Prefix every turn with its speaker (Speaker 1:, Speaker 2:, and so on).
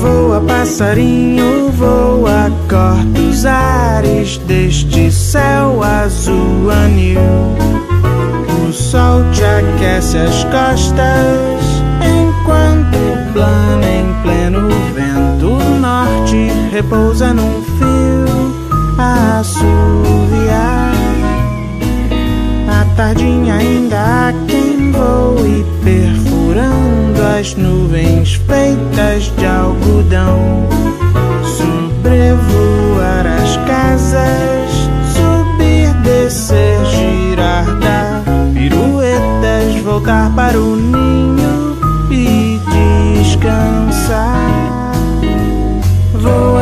Speaker 1: Voa, passarinho, voa, corta os ares deste céu azul anil. O sol te aquece as costas, enquanto plana em pleno vento norte repousa num fio a assoviar. A tardinha ainda perfurando as nuvens feitas de algodão sobrevoar as casas, subir, descer, girar, dar piruetas, voltar para o ninho e descansar. Voar